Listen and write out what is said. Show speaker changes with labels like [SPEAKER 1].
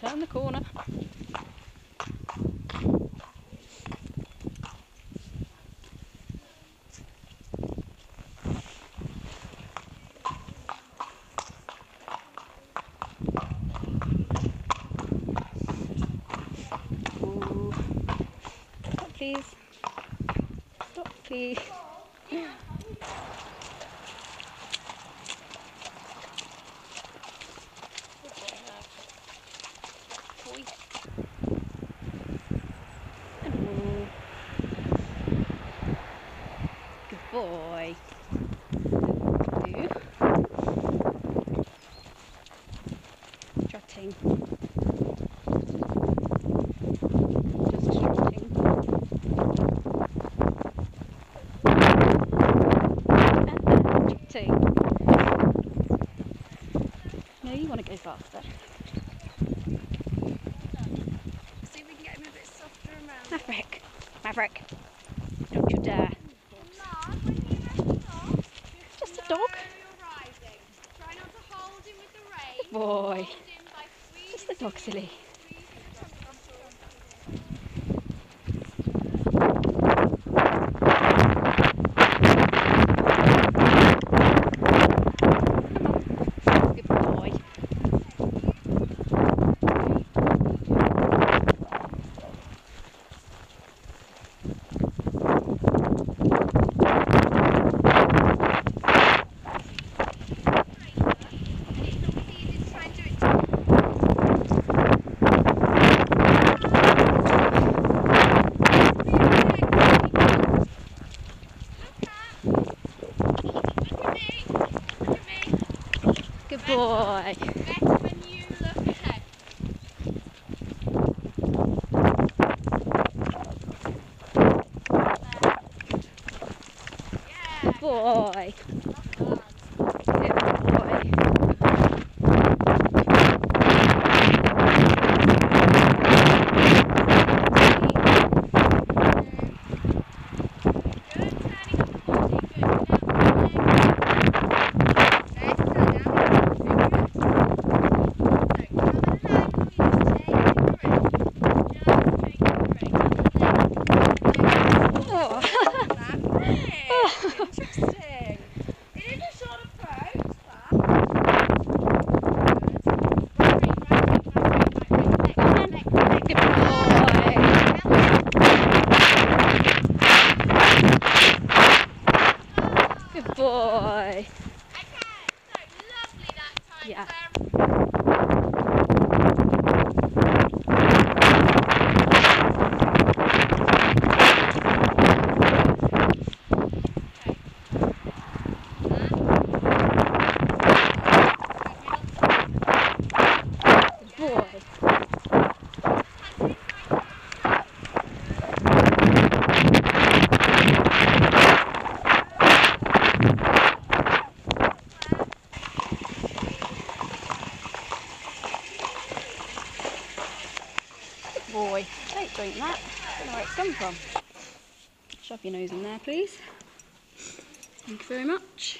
[SPEAKER 1] Turn the corner. Stop, please. Stop, please. Boy. Hello. Good boy. Strutting. Strutting. No, you want to go faster. Maverick. Maverick. Don't you dare.
[SPEAKER 2] Mum, when you rest off,
[SPEAKER 1] Just a dog.
[SPEAKER 2] you're riding. Try not to hold him with the rein.
[SPEAKER 1] Boy. Just the dog silly.
[SPEAKER 2] squeezing the muscle.
[SPEAKER 1] Good boy.
[SPEAKER 2] It's not easy to try and do it.
[SPEAKER 1] Good boy.
[SPEAKER 2] Better when you look ahead. Yeah.
[SPEAKER 1] Good boy.
[SPEAKER 2] Good.
[SPEAKER 1] Good boy. Oh.
[SPEAKER 2] Interesting. It is a short approach, but.
[SPEAKER 1] Good boy. Good boy. Yeah. Good boy. Good boy. Don't drink that. I Don't know where it's come from. Shove your nose in there, please. Thank you very much.